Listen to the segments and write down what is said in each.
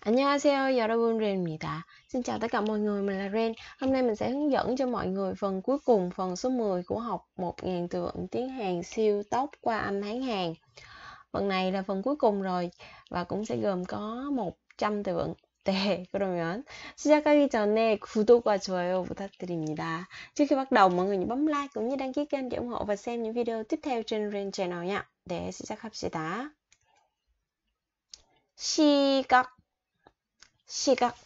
안녕하세요 여러분 Ren입니다. Xin chào tất cả mọi người, mình là Ren. Hôm nay mình sẽ hướng dẫn cho mọi người phần cuối cùng, phần số 10 của học 1000 từ vựng tiếng Hàn siêu tốc qua âm Hán Hàn. Phần này là phần cuối cùng rồi và cũng sẽ gồm có 100 từ vựng. 네, 그러면 시작하기 전에 구독과 좋아요 부탁드립니다. Trước khi bắt đầu, mọi người nhớ bấm like cũng như đăng ký kênh để ủng hộ và xem những video tiếp theo trên Ren Channel nha. 네, 시작합시다. 시각 시각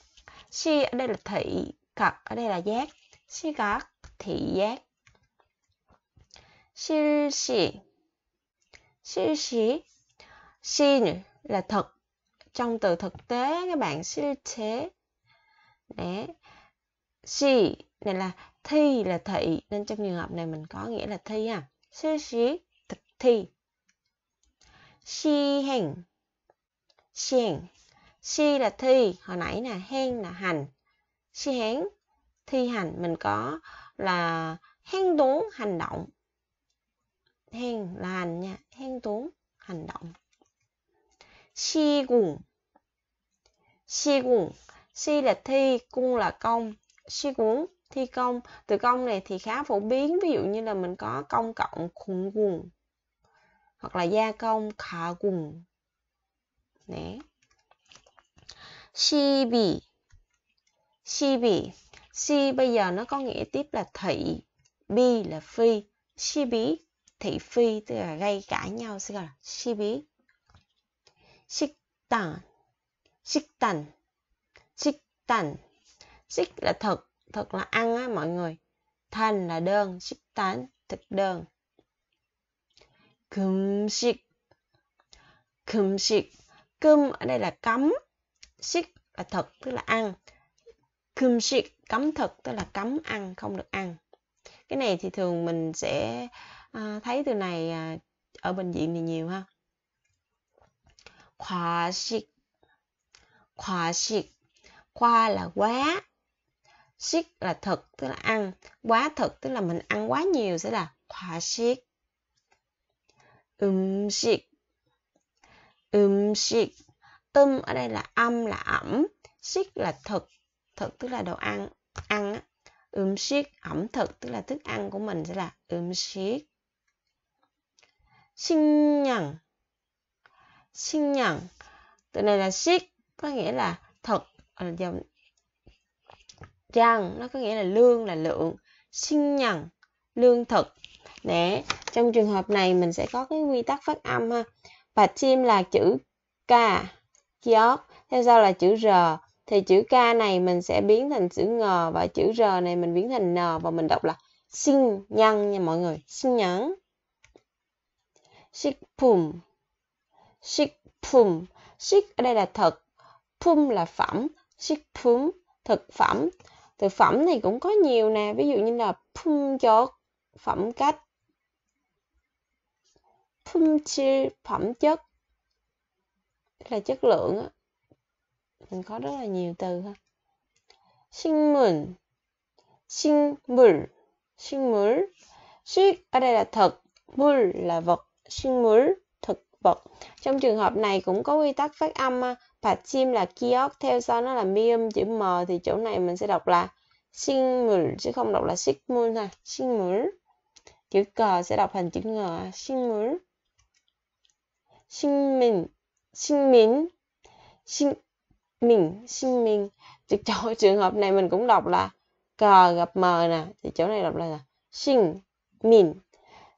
si ở đây là thị cật ở đây là giác 시각 thị giác 실시 실시 시 là thực trong từ thực tế các bạn 실체 Đấy. si này là thi là thị nên trong trường hợp này mình có nghĩa là thi ha 실시 thực thi 시행 시행 si là thi, hồi nãy là hen là hành. Si hén, thi hành, mình có là hen tốn hành động. Hen là hành nha hen tốn hành động. Si cùng si cùng si là thi, cung là công. Si cuốn thi công. Từ công này thì khá phổ biến, ví dụ như là mình có công cộng, khủng cùng hoặc là gia công, khả cùng nè. Shibi. Shibi. Si bây giờ nó có nghĩa tiếp là thị, bi là phi, Shibi, thị phi tức là gây cãi nhau sẽ gọi là Shibi. Shiktan. Shiktan. Shiktan. Shik là thực, thực là ăn á mọi người. Thành là đơn, Shiktan, thực đơn. Cơm shik. Cơm shik. Cơm ở đây là cấm, Shik là thực, tức là ăn. Kum shik, cấm thực, tức là cấm ăn, không được ăn. Cái này thì thường mình sẽ uh, thấy từ này uh, ở bệnh viện thì nhiều ha. Khóa shik. Khóa shik. Khoa là quá. Shik là thực, tức là ăn. Quá thực, tức là mình ăn quá nhiều sẽ là khóa shik. Ừm shik. Ừm shik Tum ở đây là âm là ẩm, shik là thực, thực tức là đồ ăn, ăn á. Um shik ẩm thực tức là thức ăn của mình sẽ là um shik. Sinh nhận Sinh nhận Từ này là shik có nghĩa là thực là dòng răng nó có nghĩa là lương là lượng. Sinh nhận lương thực. Để trong trường hợp này mình sẽ có cái quy tắc phát âm ha. Và chim là chữ k kiosk theo sau là chữ r thì chữ k này mình sẽ biến thành chữ ngờ và chữ r này mình biến thành n và mình đọc là sinh nhân nha mọi người sinh nhẫn 식품 식품 식 ở đây là thực phum là phẩm 식품 thực phẩm thực phẩm này cũng có nhiều nè ví dụ như là phum chốt phẩm cách phum chi phẩm chất là chất lượng á mình có rất là nhiều từ ha 식물 식물 식물 식 ở đây là thực mul là vật 식물 thực vật trong trường hợp này cũng có quy tắc phát âm và chim là kiosk theo sau nó là mium chữ m thì chỗ này mình sẽ đọc là 식물 chứ không đọc là 식물 ha 식물 chữ cờ sẽ đọc thành chữ ngờ 식물 식민 Xinmin. Xin mình xin mình thì chỗ trường hợp này mình cũng đọc là cờ gặp m nè. Thì chỗ này đọc là xin mình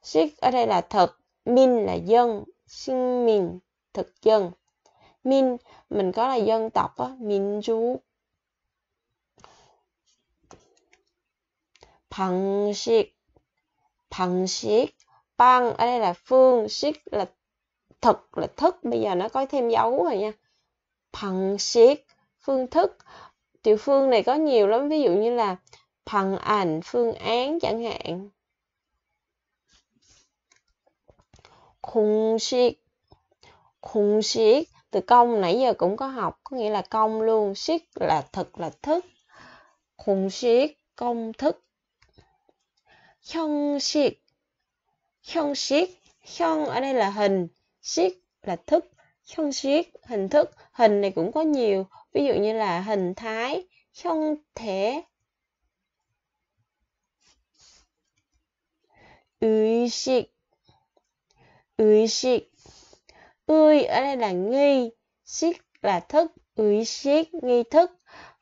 siết ở đây là thật min là dân. Xin mình thực dân. Min, mình có là dân tộc á, min chú. Bằng xích. Bằng xích. Băng ở đây là phương xích là thực là thức bây giờ nó có thêm dấu rồi nha. Bằng siết, phương thức. Tiểu phương này có nhiều lắm, ví dụ như là bằng ảnh, phương án chẳng hạn. Khung siết khung siết. Từ công nãy giờ cũng có học, có nghĩa là công luôn. Siết là thực là thức. Khung siết, công thức. Hyung siết Hyung siết Hyung ở đây là hình siết là thức Không siết, hình thức, hình này cũng có nhiều, ví dụ như là hình thái, không thể. Ý识, ý识. Ươi ở đây là nghi, siết là thức, ý siết, nghi thức.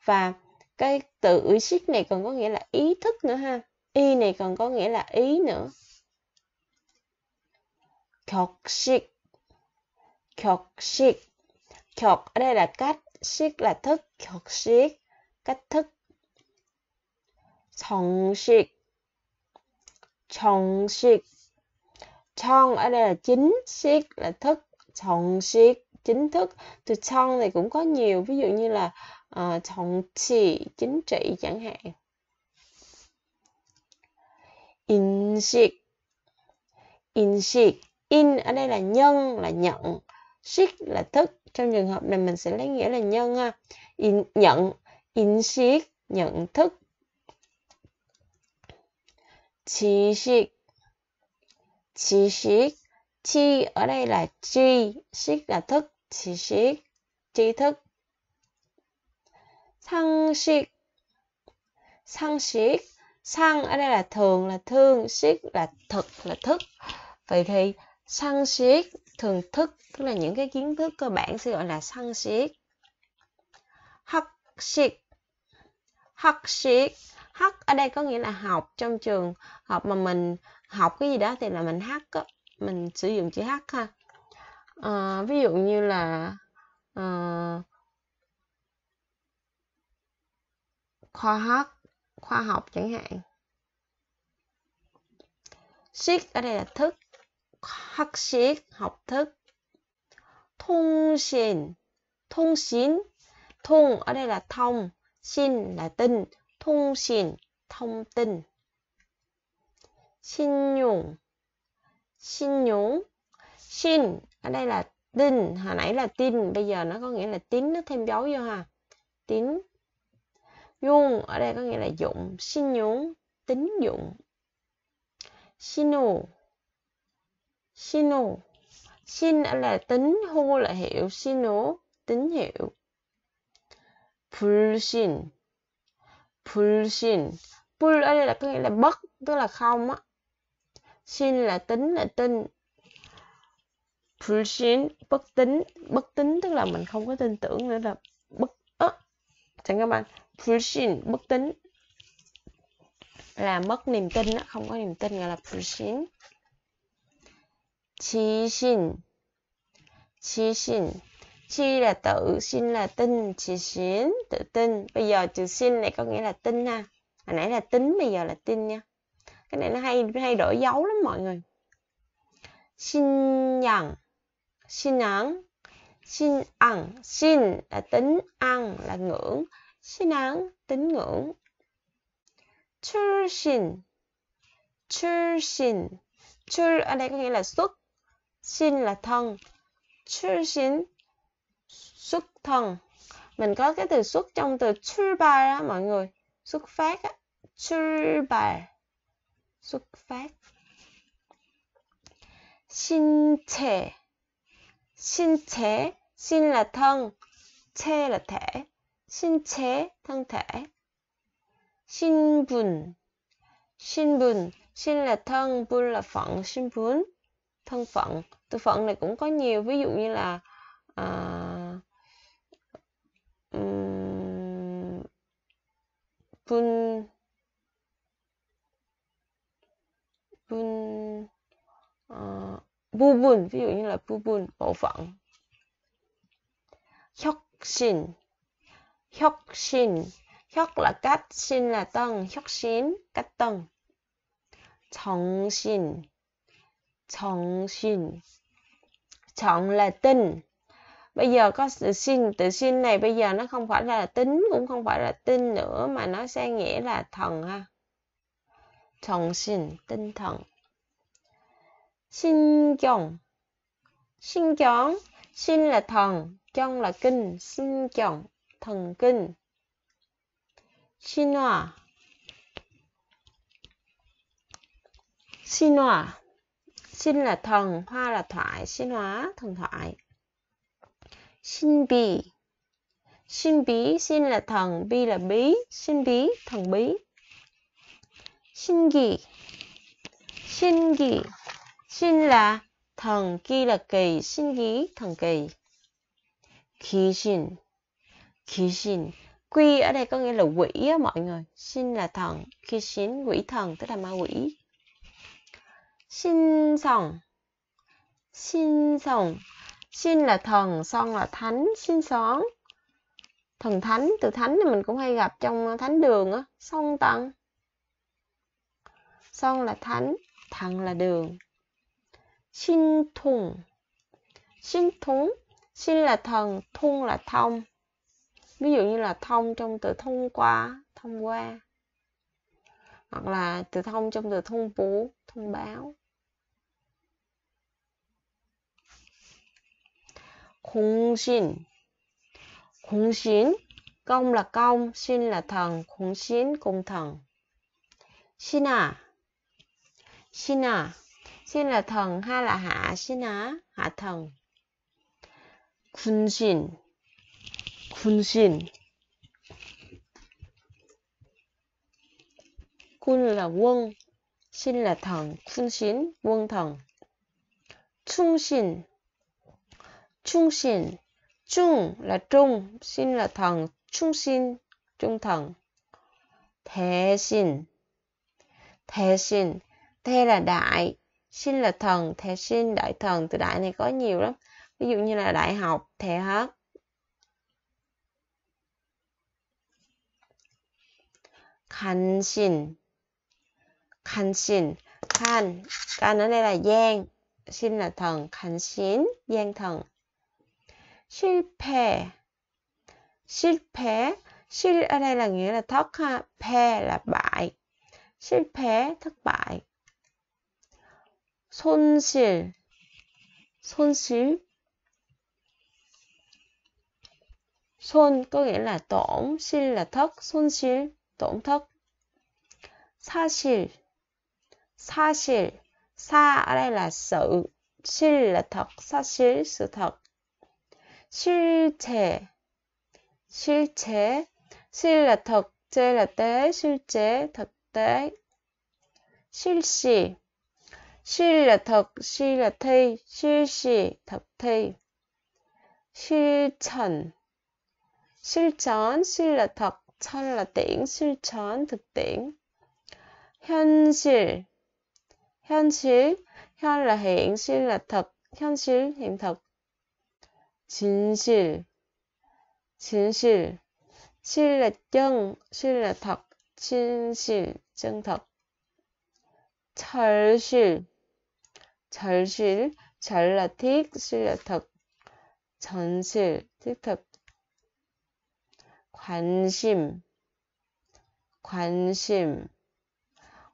Và cái từ ý siết này còn có nghĩa là ý thức nữa ha. Y này còn có nghĩa là ý nữa. 격식 격식 격 ở đây là cách siết là thức 격식 cách thức 정식 정식 청 ở đây là chính siết là thức 정식 chính thức từ 청 này cũng có nhiều ví dụ như là uh, 정치 chính trị chẳng hạn 인식 인식 in ở đây là nhân là nhận siết là thức. Trong trường hợp này mình sẽ lấy nghĩa là nhân ha. In nhận in siết nhận thức. Chi siết chi siết chi ở đây là chi. Siết là thức. Chi siết tri thức. Sang siết sang siết sang ở đây là thường là thương. Siết là thực là thức. Vậy thì sang siết, thường thức, tức là những cái kiến thức cơ bản sẽ gọi là săn siết. Học siết, học siết, học ở đây có nghĩa là học trong trường học mà mình học cái gì đó thì là mình hát á, mình sử dụng chữ hát ha. À, ví dụ như là à, khoa học, khoa học chẳng hạn. Siết ở đây là thức 학식, học thức thông tin thông tin thông ở đây là thông xin là tin thông tin thông tin xin nhung xin nhung xin ở đây là tin hồi nãy là tin bây giờ nó có nghĩa là tín nó thêm dấu vô ha. Tín. Dùng ở đây có nghĩa là dụng. Xin nhung tín dụng. Xin Sino. Sin là tính, hô là hiệu, sino tín hiệu. Pulsin. Pulsin. Pul ở là có nghĩa là bất, tức là không á. Sin là tính là tin. Pulsin bất tính, bất tính tức là mình không có tin tưởng nữa là bất ớ. Chẳng các bạn, pulsin bất tính là mất niềm tin á, không có niềm tin gọi là pulsin. Chí xin Chí xin Chi là tự, xin là tin, chí xin, tự tin. Bây giờ chữ xin này có nghĩa là tin ha. Hồi nãy là tính, bây giờ là tin nha. Cái này nó hay hay đổi dấu lắm mọi người. Xin nhận Xin nhận Xin ăn Xin là tính, ăn là ngưỡng. Xin ăn, tính ngưỡng. Chur xin Chur xin Chur ở đây có nghĩa là xuất Xin là thân. 출신 xuất thân. Mình có cái từ xuất trong từ 출발 á mọi người. Xuất phát á. 출발. Xuất phát. 신체. 신체. Sin là thân. Che là thể. 신체 thân thể. 신분. 신분. Sin là thân, bun là phận, 신분 thân phận từ phận này cũng có nhiều ví dụ như là à, um, bun bun uh, bu분 ví dụ như là bu분 bộ phận 혁신 혁신 혁 là cách sin là tân 혁신 cách tân 정신 정신 chọn là tinh bây giờ có từ xin từ xin này bây giờ nó không phải là tính, cũng không phải là tinh nữa, mà nó sẽ nghĩa là thần ha. Thần xin tinh thần. Xin chồng xin chọn xin là thần chong là kinh xin chồng thần kinh. Xin hòa xin hòa Sinh là thần, hoa là thoại, sinh hóa, thần thoại. Xin bì. Xin bí, xin là thần, bi là bí, xin bí, thần bí. Xin kỳ. Xin kỳ. Xin là thần, kỳ là kỳ, xin kỳ, thần kỳ. Khí xin. Khí xin. Quy ở đây có nghĩa là quỷ á mọi người. Xin là thần, khí xin, quỷ thần, tức là ma quỷ. Xin 신성 Xin. Xin là thần, son là thánh, xin xón. Thần thánh, từ thánh thì mình cũng hay gặp trong thánh đường á, song tăng. Son là thánh, thằng là đường. Xin thùng. Xin thúng, xin là thần, thung là thông. Ví dụ như là thông trong từ thông qua, thông qua. Hoặc là từ thông trong từ thông bố, thông báo. Khung xin. Khung xin. Công là công, xin là thần, khung xin cung thần. Xin à. Xin à. Xin là thần hay là hạ xin á, hạ thần. Quân xin. Quân xin. Quân là quân, xin là thần, quân xin, quân thần. Trung xin. Trung xin. Trung là trung, xin là thần, trung xin, trung thần. Thế xin. Thế xin. Thế là đại, xin là thần, thế xin, đại thần. Từ đại này có nhiều lắm. Ví dụ như là đại học, thế hết. khăn xin. khăn xin. khăn Khanh ở đây là giang. Xin là thần. khăn xin. Giang thần. 실패. 실패. 실 ở đây là nghĩa là thất ha. Phe là bại. 실패, thất bại. 손실. 손실. 손 có nghĩa là tổn, 실 là thất, 손실, thất. 사실. 사실. Sa ở đây là sự, 실 là thật, 사실 thật. 실체, 실체, 실라 덕제 라떼 실제 덕대 실시, 실라 덕 실라테 실시 덕테 실천, 실천 실라 덕 철라 땡 실천 득땡 현실 현실 현라행 실라 덕 현실 행덕 진실, 진실, 실내경, 실내탁, 진실, 증탁, 잘실, 잘실, 잘라틱, 실내탁, 전실, 틱탁, 관심, 관심,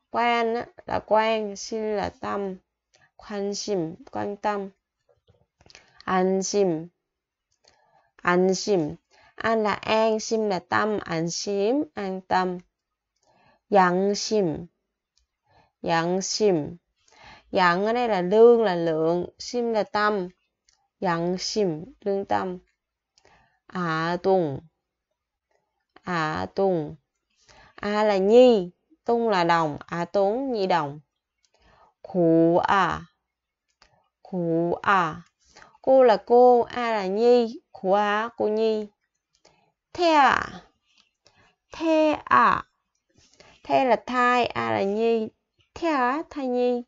quen là quen, xin là tâm, quan sim, quan tâm, an sim, 안심. An là an, sim là tâm, an sim, an tâm. 양심, 양심. Dặn ở đây là lương là lượng, sim là tâm. 양심, lương tâm. À tùng, à tùng. A là nhi, tung là đồng, à tốn nhi đồng. Khủ à, khủ à. Cô là cô, A là nhi, khóa cô nhi. Thế à? Thế à? Thế là thai, A là nhi. Thế à? Thai nhi.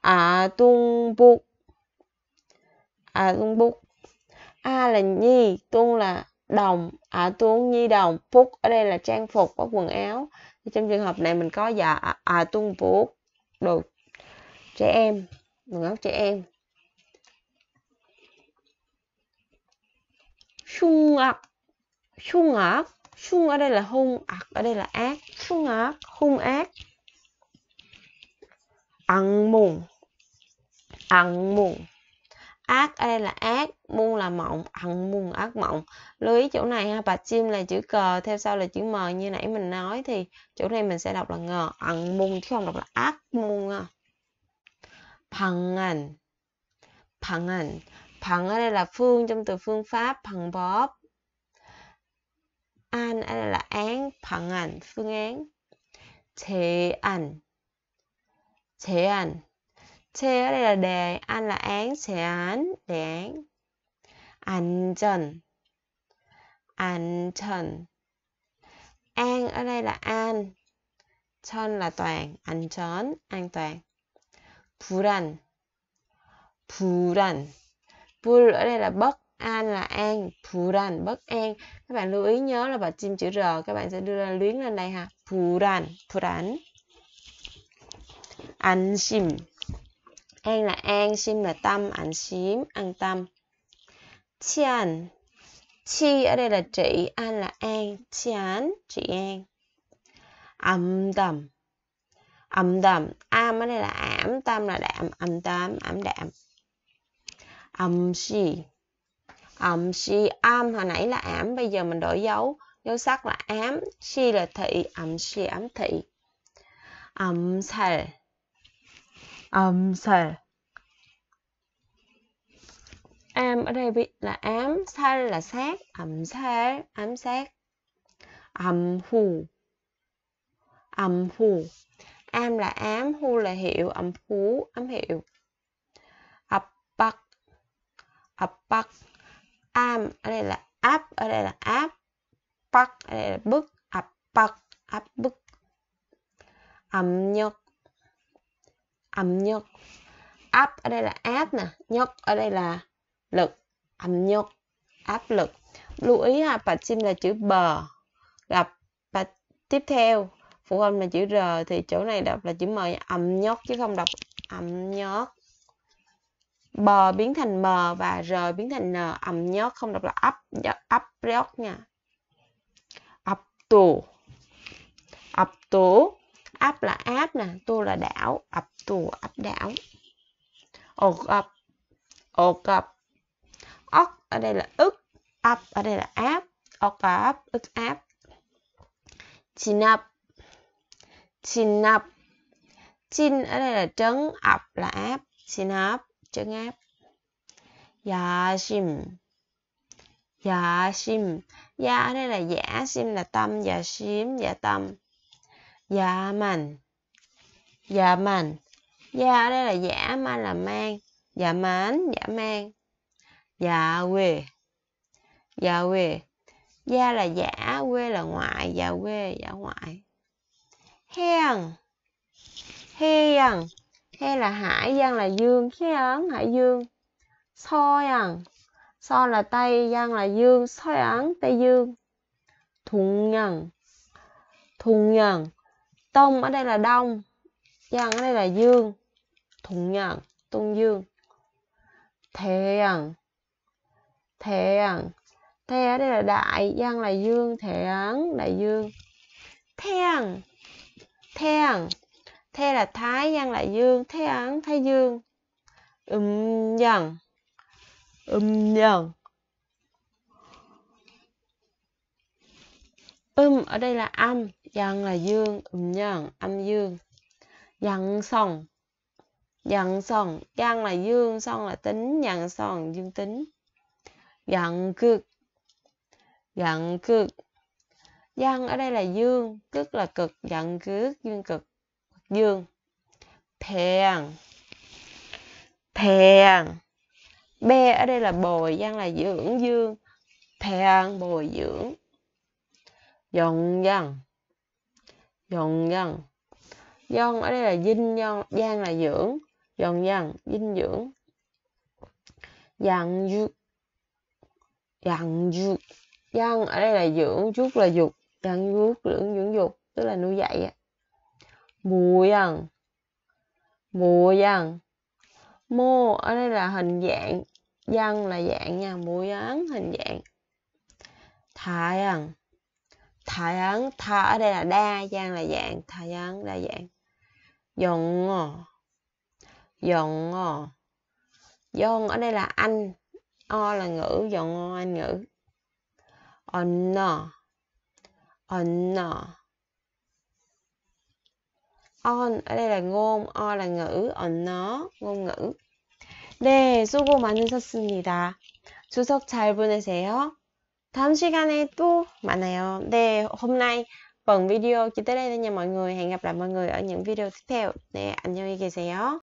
À tung bục. À tung bục. A là nhi, tung là đồng, à tuôn nhi đồng, phúc ở đây là trang phục có quần áo. Thì trong trường hợp này mình có dạ à, à tuôn phúc đồ trẻ em, quần áo trẻ em. Hung ác hung ác hung ở đây là hung ác ở đây là ác. Hung ác hung ác. Ăn mùng. Ăn mùng. Ác ở đây là ác mung là mộng. Ăn mung ác mộng. Lưu ý chỗ này ha bạch chim là chữ cờ, theo sau là chữ m. Như nãy mình nói thì chỗ này mình sẽ đọc là ngờ. Ăn mung chứ không đọc là ác mung à. bằng ảnh. Bằng ảnh. Phận ở đây là phương trong từ phương pháp, phận bóp. An ở đây là án, phận ảnh, phương án. Chế ảnh. Chế ảnh. Chế ở đây là đề, an là án, chế án, đề án. ảnh trần. ảnh trần. An ở đây là an. Trần là toàn, ảnh trấn, an toàn. Puran. Puran. Pur ở đây là bất an là an, puran bất an. Các bạn lưu ý nhớ là bà chim chữ R các bạn sẽ đưa ra luyến lên đây ha. Puran, puran. An sim. An là an, sim là tâm, an sim, an tâm. Chian. Chi ở đây là trị, an là an, chian, trị an. Âm đầm. Âm đầm, am ở đây là ảm, tâm là đạm, âm tâm, ảm đạm âm si âm si âm hồi nãy là ảm bây giờ mình đổi dấu. Dấu sắc là ám si là thị âm si ám thị. Âm sal âm sal am ở đây là ám sal là sát âm sát ám sát âm hù. Âm hù. Am là ám hu là hiệu. Âm phú ám hiệu ập bắc am, ở đây là áp, ở đây là áp park ở đây là bức. Ập bắc áp bức. Âm nhật. Âm nhật. Áp ở đây là áp nè. Nhật ở đây là lực. Âm nhật. Áp lực. Lưu ý ha bạch sim là chữ bờ. Gặp bạch tiếp theo. Phụ âm là chữ r thì chỗ này đọc là chữ m âm nhật chứ không đọc âm nhật b biến thành m và r biến thành n ẩm nhớt không đọc là up dạ, up réo nha. Up tù Up tù áp là áp nè tu là đảo. Up tù áp đảo. Ột up. ột up. ốc ở đây là ức. Up ở đây là áp ột up, ức áp chin up. Chin up. Chin ở đây là trấn. Up là áp chin up trấn áp. Dạ sim dạ sim dạ ở đây là dạ sim là tâm dạ sim dạ tâm. Dạ mạnh dạ mạnh dạ ở đây là dạ mà là mang. Dạ mán dạ mang. Dạ quê dạ quê gia là dạ quê là ngoại dạ quê dạ ngoại. Hiền hiền hay là hải giang là dương? Khí ấn, hải dương. Soi ẩn à. so là tây, giang là dương. Soi ấn, tây dương. Thuận nhân. Thuận nhân. Tông ở đây là đông, giang ở đây là dương. Thuận nhân tung dương. Thề ẩn à. thề ẩn à. thề ở đây là đại, giang là dương. Thề ấn, đại dương. Thèn thèn Thế là thái nhân là dương, thế ấn thái dương. Ừm dần. Ừm dần. Ừm ở đây là âm, dần là dương, ừm dần, âm dương. Dần sòng. Dần sòng, dần là dương, sòng là tính, dần sòng dương tính. Dần cực. Dần cực. Dân ở đây là dương, cực là cực, dần cực dương cực dương thèn thèn be ở đây là bồi giang là dưỡng dương. Thèn bồi dưỡng. Dòng dân dòng dân dân ở đây là dinh dân giang là dưỡng. Dòng dân dinh dưỡng. Dặn dục dặn dục dân ở đây là dưỡng chút là dục. Dặn dục dưỡng dưỡng dục. Tức là nuôi dạy mùa dân mùa dân mô, ở đây là hình dạng. Dân là dạng nha mũi ấn hình dạng. Thái ấn thái ấn tha, ở đây là đa dạng là dạng. Thái ấn đa dạng. Dòng dòng dòng ở đây là anh. O là ngữ, dòng ngò anh ngữ. On on on ở đây là ngôn o là ngữ nó ngôn ngữ 네, 수고 많으셨습니다. 추석 잘 보내세요. 다음 시간에 또 만나요. 네, hôm nay phần video chỉ tới đây thôi nha mọi người. Hẹn gặp lại mọi người ở những video tiếp theo. 네, 안녕히 계세요.